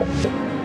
you